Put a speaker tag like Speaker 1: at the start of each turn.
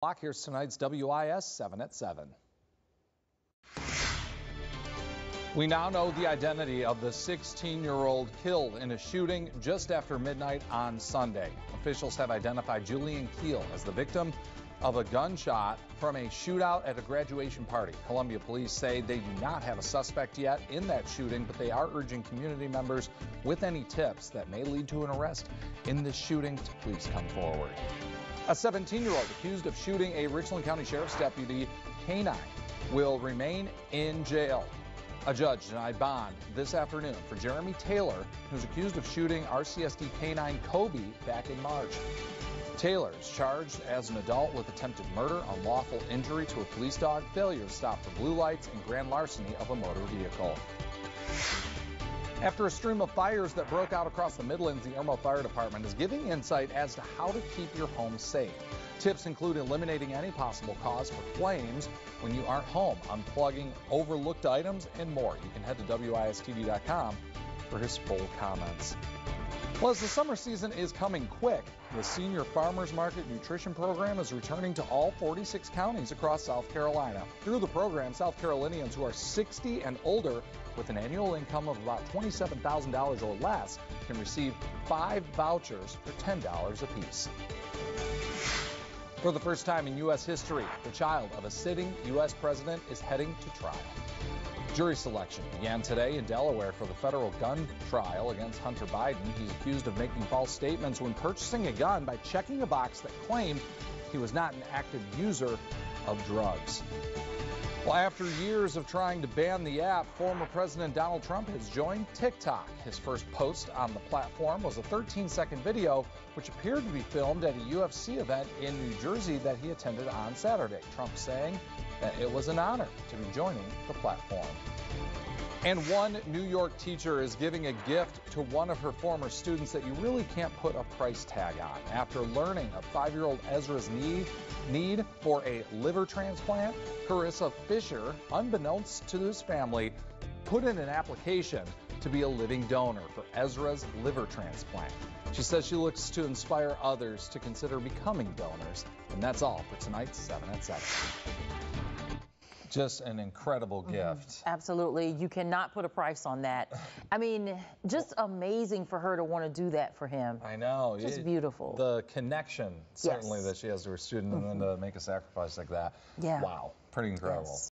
Speaker 1: Block, here's tonight's WIS 7 at 7. We now know the identity of the 16 year old killed in a shooting just after midnight on Sunday. Officials have identified Julian Keel as the victim of a gunshot from a shootout at a graduation party. Columbia police say they do not have a suspect yet in that shooting, but they are urging community members with any tips that may lead to an arrest in this shooting to please come forward. A 17-year-old accused of shooting a Richland County Sheriff's deputy canine will remain in jail. A judge denied bond this afternoon for Jeremy Taylor, who's accused of shooting RCSD canine Kobe back in March. Taylor is charged as an adult with attempted murder, unlawful injury to a police dog, failure to stop for blue lights, and grand larceny of a motor vehicle. After a stream of fires that broke out across the Midlands, the Irmo Fire Department is giving insight as to how to keep your home safe. Tips include eliminating any possible cause for flames when you aren't home, unplugging overlooked items, and more. You can head to WISTV.com for his full comments. Well, as the summer season is coming quick, the Senior Farmers Market Nutrition Program is returning to all 46 counties across South Carolina. Through the program, South Carolinians who are 60 and older with an annual income of about $27,000 or less can receive five vouchers for $10 apiece. For the first time in U.S. history, the child of a sitting U.S. president is heading to trial. Jury selection began today in Delaware for the federal gun trial against Hunter Biden. He's accused of making false statements when purchasing a gun by checking a box that claimed he was not an active user of drugs. Well, after years of trying to ban the app, former President Donald Trump has joined TikTok. His first post on the platform was a 13 second video, which appeared to be filmed at a UFC event in New Jersey that he attended on Saturday. Trump saying that it was an honor to be joining the platform. And one New York teacher is giving a gift to one of her former students that you really can't put a price tag on. After learning of five year old Ezra's need, need for a liver transplant, Carissa Fisher, unbeknownst to his family, put in an application to be a living donor for Ezra's liver transplant. She says she looks to inspire others to consider becoming donors. And that's all for tonight's 7 at 7. Just an incredible mm-hmm. gift.
Speaker 2: Absolutely. You cannot put a price on that. I mean, just amazing for her to want to do that for him.
Speaker 1: I know.
Speaker 2: Just it, beautiful.
Speaker 1: The connection, certainly, yes. that she has to her student, mm -hmm. and then to mm-hmm. make a sacrifice like that.
Speaker 2: Yeah.
Speaker 1: Wow. Pretty incredible. Yes.